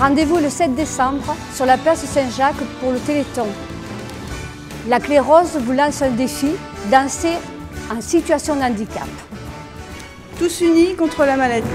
Rendez-vous le 7 décembre sur la place Saint-Jacques pour le Téléthon. La Clé Rose vous lance un défi, danser en situation de handicap. Tous unis contre la maladie.